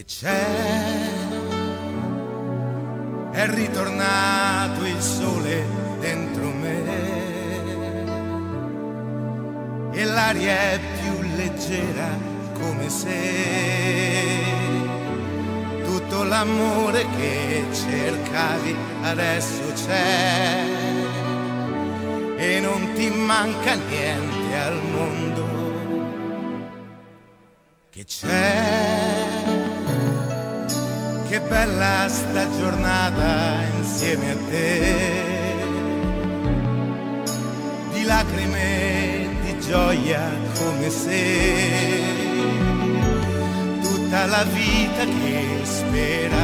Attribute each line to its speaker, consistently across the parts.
Speaker 1: che c'è. È ritornato il sole dentro me e l'aria è più leggera come se tutto l'amore che cercavi adesso c'è e non ti manca niente al mondo che c'è. Bella sta giornata insieme a te, di lacrime, di gioia come se tutta la vita che speravi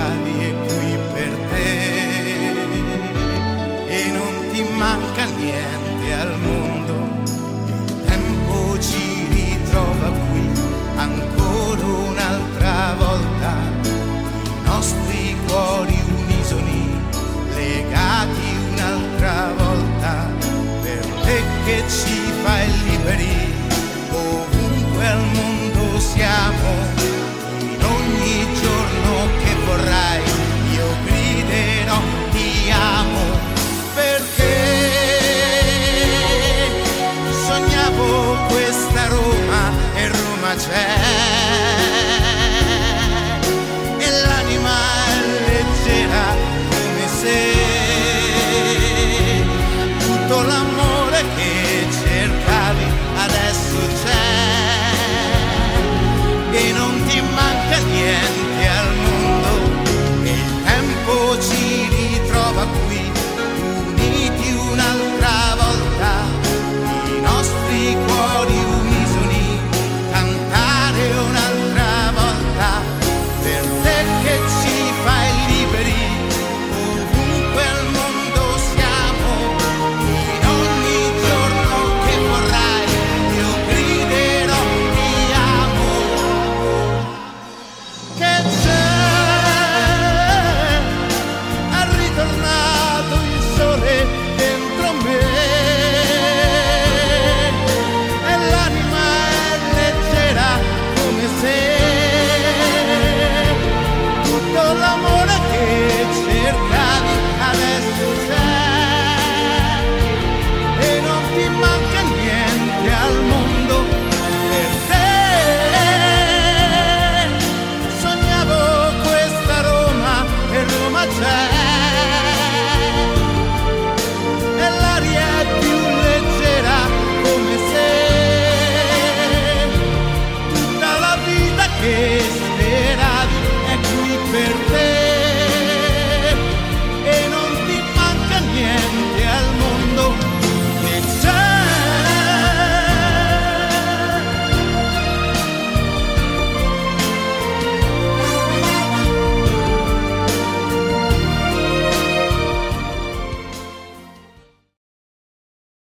Speaker 1: che ci fa liberi, ovunque al mondo siamo, in ogni giorno che vorrai, io griderò ti amo, perché sognavo questa Roma e Roma c'è.